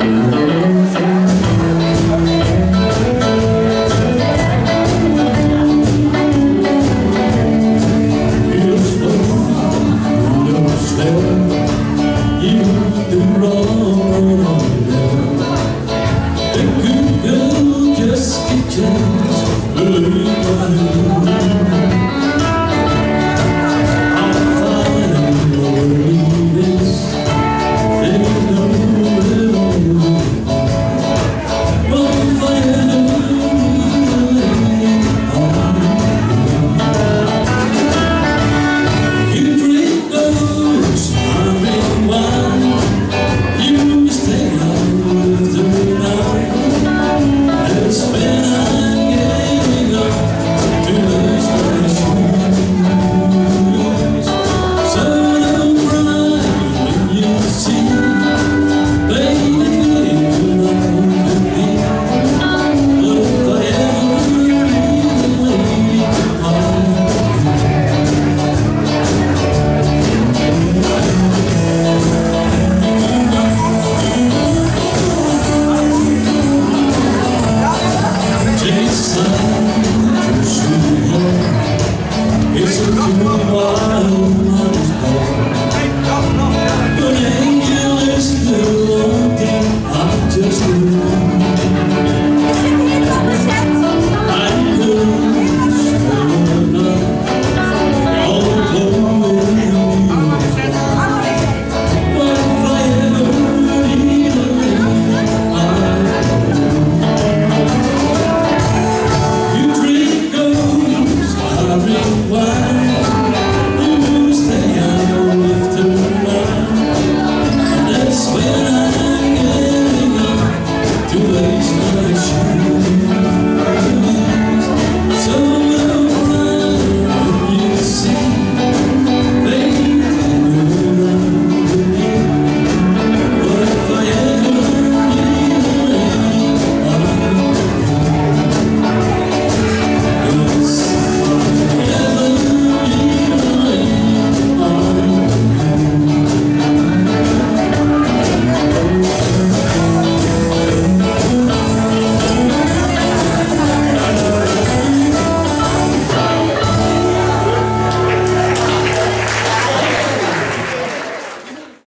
Música